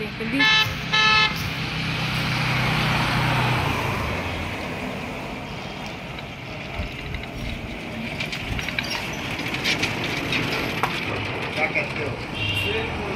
देख ली क्या करते हो?